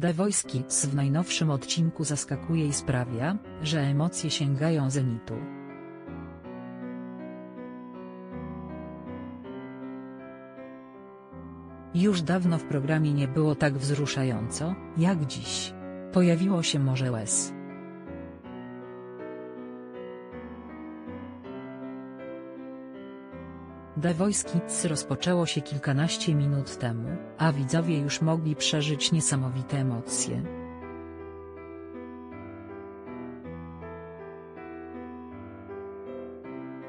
The Voice Kids w najnowszym odcinku zaskakuje i sprawia, że emocje sięgają zenitu. Już dawno w programie nie było tak wzruszająco, jak dziś. Pojawiło się morze łez. The Voice Kids rozpoczęło się kilkanaście minut temu, a widzowie już mogli przeżyć niesamowite emocje.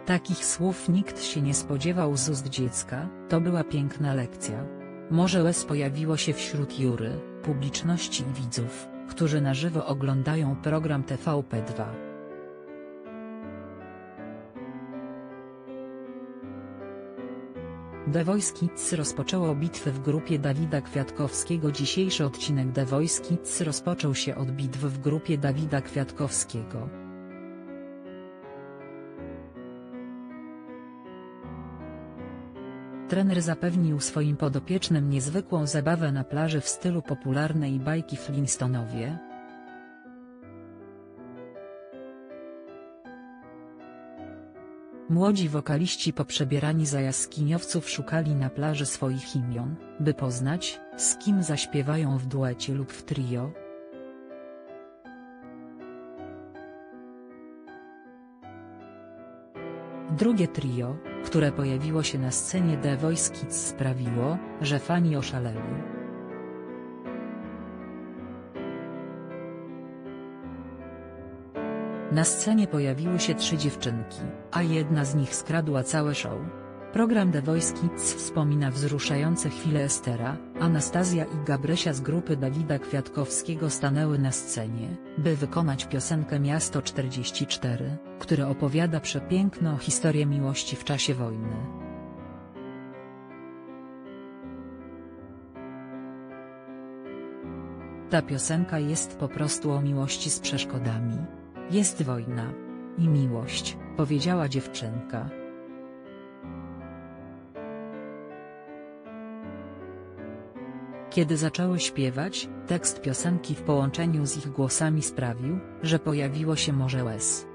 Takich słów nikt się nie spodziewał z ust dziecka, to była piękna lekcja. Morze łez pojawiło się wśród jury, publiczności i widzów, którzy na żywo oglądają program TVP2. The Voice Kids rozpoczęło bitwę w grupie Dawida Kwiatkowskiego Dzisiejszy odcinek The Voice Kids rozpoczął się od bitwy w grupie Dawida Kwiatkowskiego. Trener zapewnił swoim podopiecznym niezwykłą zabawę na plaży w stylu popularnej bajki Flintstonowie. Młodzi wokaliści poprzebierani za jaskiniowców szukali na plaży swoich imion, by poznać, z kim zaśpiewają w duecie lub w trio. Drugie trio, które pojawiło się na scenie The Voice Kids sprawiło, że fani oszaleli. Na scenie pojawiły się trzy dziewczynki, a jedna z nich skradła całe show. Program The Voice Kids wspomina wzruszające chwile Estera, Anastazja i Gabrysia z grupy Dawida Kwiatkowskiego stanęły na scenie, by wykonać piosenkę Miasto 44, które opowiada przepiękną historię miłości w czasie wojny. Ta piosenka jest po prostu o miłości z przeszkodami. Jest wojna. I miłość, powiedziała dziewczynka. Kiedy zaczęły śpiewać, tekst piosenki w połączeniu z ich głosami sprawił, że pojawiło się morze łez.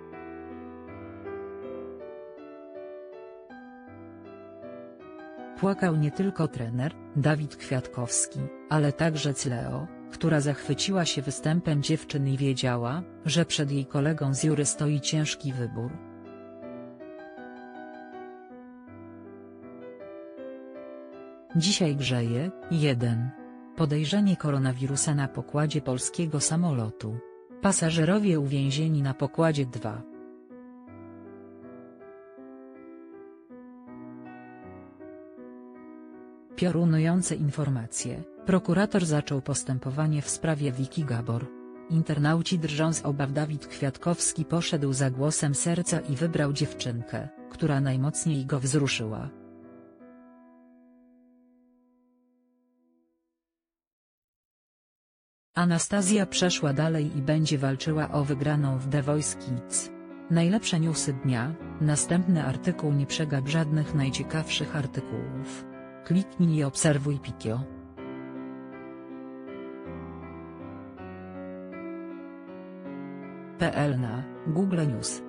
Płakał nie tylko trener, Dawid Kwiatkowski, ale także Cleo, która zachwyciła się występem dziewczyn i wiedziała, że przed jej kolegą z jury stoi ciężki wybór. Dzisiaj grzeje, 1. Podejrzenie koronawirusa na pokładzie polskiego samolotu. Pasażerowie uwięzieni na pokładzie 2. Piorunujące informacje. Prokurator zaczął postępowanie w sprawie Wiki Gabor. Internauci drżą z obaw Dawid Kwiatkowski poszedł za głosem serca i wybrał dziewczynkę, która najmocniej go wzruszyła. Anastazja przeszła dalej i będzie walczyła o wygraną w The Voice Kids. Najlepsze newsy dnia, następny artykuł nie przegap żadnych najciekawszych artykułów. Kliknij i obserwuj Pikio. PL na Google News